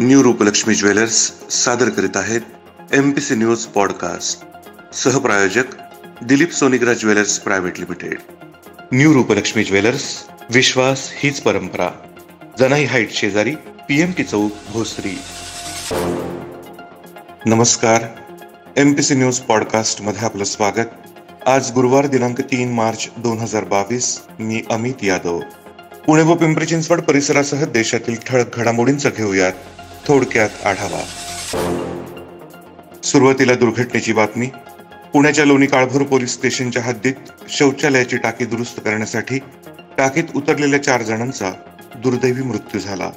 New Rooplakshmi jewellers सादर करीत आहेत M P C news podcast सहप्रायोजक Dilip Sonigra jewellers private limited. New Rooplakshmi jewellers विश्वास हीच परंपरा. जनाई हाईट शेजारी पी एम टी चौक भोसरी. नमस्कार. एम पी सी न्यूज पॉडकास्टमध्ये आपलं स्वागत. आज गुरुवार दिनांक तीन मार्च दोन हजार बावीस मी अमित यादव. पुणे व पिंपरी चिंचवड परिसरासह देशातील ठळक घडामोडींचा घेऊयात. थोडक्यात आढावा. सुरुवातीला दुर्घटनेची बातमी. पुण्याच्या लोणी काळभोर पोलीस स्टेशनच्या हद्दीत शौचालयाची टाकी दुरुस्त करण्यासाठी टाकीत उतरलेल्या चार जणांचा दुर्दैवी मृत्यू झाला.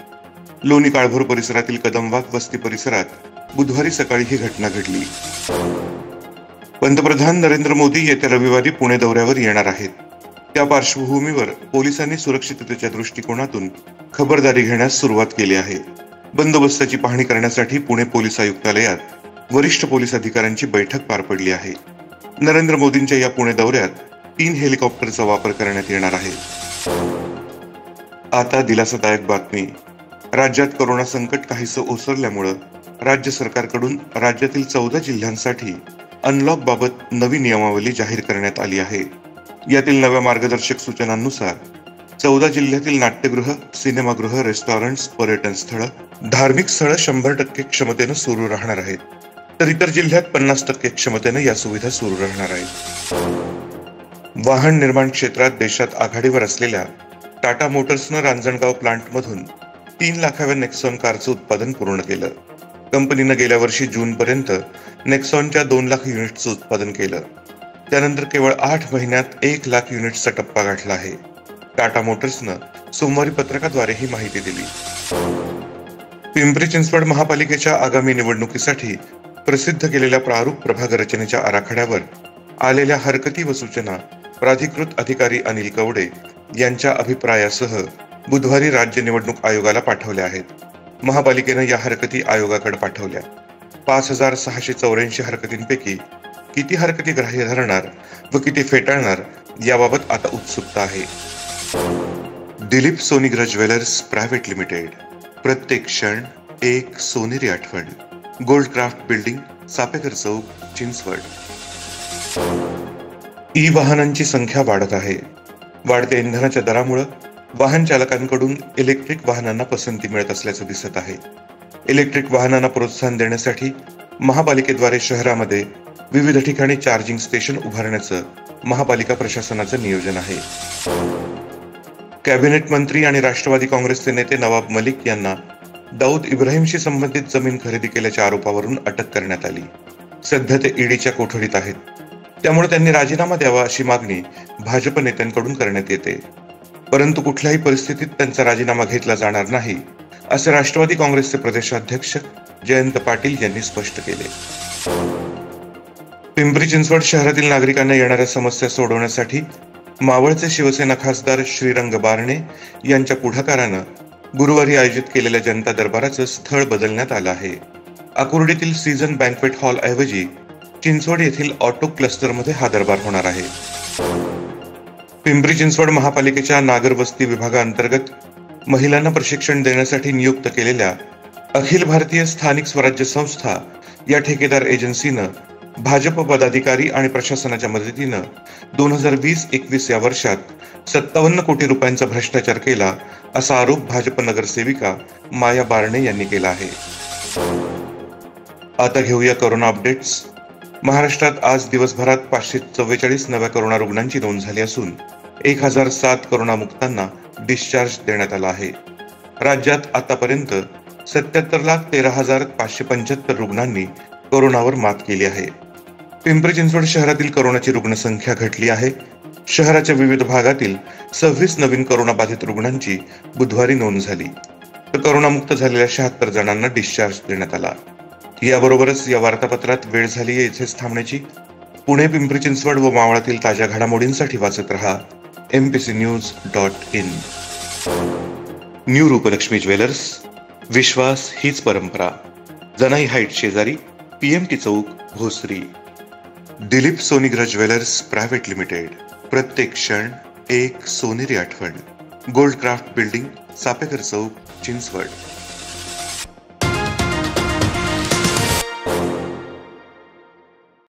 लोणी काळभोर परिसरातील कदमवाग वस्ती परिसरात बुधवारी सकाळी ही घटना घडली. पंतप्रधान नरेंद्र मोदी येत्या रविवारी पुणे दौऱ्यावर येणार आहेत. त्या पार्श्वभूमीवर पोलिसांनी सुरक्षिततेच्या दृष्टिकोनातून खबरदारी घेण्यास सुरुवात केली आहे. बंदोबस्ताची पाहणी करण्यासाठी पुणे पोलीस आयुक्तालयात वरिष्ठ पोलीस अधिकाऱ्यांची बैठक पार पडली आहे. नरेंद्र मोदींच्या या पुणे दौऱ्यात तीन हेलिकॉप्टरचा वापर करण्यात येणार आहे. आता दिलासादायक बातमी. राज्यात कोरोना संकट काहीसं ओसरल्यामुळं राज्य सरकारकडून राज्यातील चौदा जिल्ह्यांसाठी अनलॉक बाबत नवी नियमावली जाहीर करण्यात आली आहे. यातील नव्या मार्गदर्शक सूचनांनुसार चौदा जिल्ह्यातील नाट्यगृह सिनेमागृह रेस्टॉरंट्स पर्यटन स्थळ धार्मिक स्थळ शंभर टक्के क्षमतेनं सुरू राहणार आहेत. तर इतर जिल्ह्यात पन्नास टक्के क्षमतेनं या सुविधा सुरू राहणार आहेत. वाहन निर्माण क्षेत्रात देशात आघाडीवर असलेल्या टाटा मोटर्सनं रांजणगाव प्लांटमधून तीन लाखाव्या नेक्सॉन कारचं उत्पादन पूर्ण केलं. कंपनीनं गेल्या वर्षी जूनपर्यंत नेक्सॉनच्या दोन लाख युनिटचं उत्पादन केलं. त्यानंतर केवळ आठ महिन्यात एक लाख युनिट्सचा टप्पा गाठला आहे. टाटा मोटर्सनं सोमवारी पत्रकाद्वारे ही माहिती दिली. पिंपरी चिंचवड महापालिकेच्या आगामी निवडणुकीसाठी प्रसिद्ध केलेल्या प्रारूप प्रभाग रचनेच्या आराखड्यावर आलेल्या हरकती व सूचना प्राधिकृत अधिकारी अनिल कवडे यांच्या अभिप्रायासह बुधवारी राज्य निवडणूक आयोगाला पाठवल्या आहेत. महापालिकेनं या हरकती आयोगाकडे पाठवल्या. पाच हजार सहाशे चौऱ्याऐंशी हरकतींपैकी किती हरकती ग्राह्य धरणार व किती फेटाळणार याबाबत आता उत्सुकता आहे. Dilip Sonigra jewellers private limited. प्रत्येक क्षण एक सोनेरी आठवण. गोल्ड क्राफ्ट बिल्डिंग सापेकर चौक चिंचवड. ई वाहनांची संख्या वाढत आहे. वाढत्या इंधनाच्या दरामुळे वाहन चालकांकडून इलेक्ट्रिक वाहनांना पसंती मिळत असल्याचं दिसत आहे. इलेक्ट्रिक वाहनांना प्रोत्साहन देण्यासाठी महापालिकेद्वारे शहरामध्ये विविध ठिकाणी चार्जिंग स्टेशन उभारण्याचं महापालिका प्रशासनाचं नियोजन आहे. कॅबिनेट मंत्री आणि राष्ट्रवादी काँग्रेसचे नेते नवाब मलिक यांना दाऊद इब्राहिमशी संबंधित जमीन खरेदी केल्याच्या आरोपावरून अटक करण्यात आली. सध्या ते ईडीच्या कोठडीत आहेत. त्यामुळे त्यांनी राजीनामा द्यावा अशी मागणी भाजप नेत्यांकडून करण्यात येते. परंतु कुठल्याही परिस्थितीत त्यांचा राजीनामा घेतला जाणार नाही असे राष्ट्रवादी काँग्रेसचे प्रदेशाध्यक्ष जयंत पाटील यांनी स्पष्ट केले. पिंपरी चिंचवड शहरातील नागरिकांना येणाऱ्या समस्या सोडवण्यासाठी मावळचे शिवसेना खासदार श्रीरंग बारणे यांच्या पुढाकारानं गुरुवारी आयोजित केलेल्या जनता दरबाराचं स्थळ बदलण्यात आलं आहे. आकुर्डीतील सीझन बँकवेट हॉल ऐवजी चिंचवड येथील ऑटो क्लस्टरमध्ये हा दरबार होणार आहे. पिंपरी चिंचवड महापालिकेच्या नागरवस्ती विभागाअंतर्गत महिलांना प्रशिक्षण देण्यासाठी नियुक्त केलेल्या अखिल भारतीय स्थानिक स्वराज्य संस्था या ठेकेदार एजन्सीनं भाजप पदाधिकारी आणि प्रशासनाच्या मदतीनं दोन हजार वीस एकवीस या वर्षात सत्तावन्न कोटी रुपयांचा भ्रष्टाचार केला असा आरोप भाजप नगरसेविका माया बारणे यांनी केला आहे. आता घेऊया करोना अपडेट्स. महाराष्ट्रात आज दिवसभरात पाचशे चव्वेचाळीस नव्या करोना रुग्णांची नोंद झाली असून एक हजार सात करोनामुक्तांना डिस्चार्ज देण्यात आला आहे. राज्यात आतापर्यंत सत्याहत्तर लाख तेरा हजार पाचशे पंच्याहत्तर रुग्णांनी कोरोनावर मात केली आहे. पिंपरी चिंचवड शहरातील कोरोनाची रुग्णसंख्या घटली आहे. शहराच्या विविध भागातील सव्वीस नवीन कोरोनाबाधित रुग्णांची बुधवारी नोंद झाली. तर कोरोनामुक्त झालेल्या शहात्तर जणांना डिस्चार्ज देण्यात आला. याबरोबरच या वार्तापत्रात वेळ झाली आहे थांबण्याची. पुणे पिंपरी चिंचवड व मावळातील ताज्या घडामोडींसाठी वाचत रहा M P C news dot in new Rooplakshmi jewellers विश्वास हीच परंपरा. जनाई हाईट शेजारी पीएमटी चौक Bhosari. Dilip Sonigra jewellers private limited. प्रत्येक क्षण एक सोनेरी आठवण. गोल्ड क्राफ्ट बिल्डिंग सापेकर चौक चिंचवड.